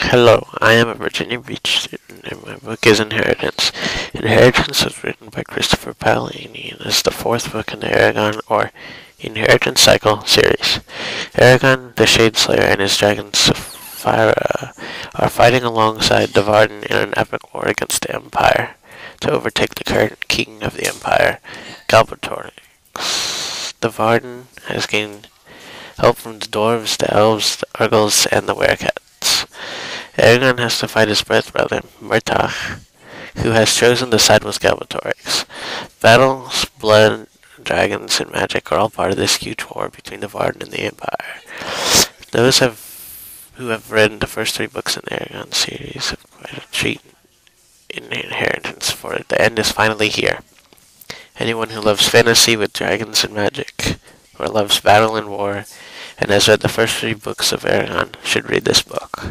Hello, I am a Virginia Beach student, and my book is Inheritance. Inheritance was written by Christopher Paolini and is the fourth book in the Eragon or Inheritance Cycle, series. Eragon, the Shade Slayer, and his dragon Saphira are fighting alongside the Varden in an epic war against the Empire to overtake the current king of the Empire, Galbatorix. The Varden has gained help from the dwarves, the elves, the Urgals, and the werecats. Eragon has to fight his birth brother, Murtagh, who has chosen to side with Galbatorix. Battles, blood, dragons, and magic are all part of this huge war between the Varden and the Empire. Those have who have read the first three books in the Eragon series have quite a treat in inheritance, for the end is finally here. Anyone who loves fantasy with dragons and magic, or loves battle and war, and has read the first three books of Eragon, should read this book.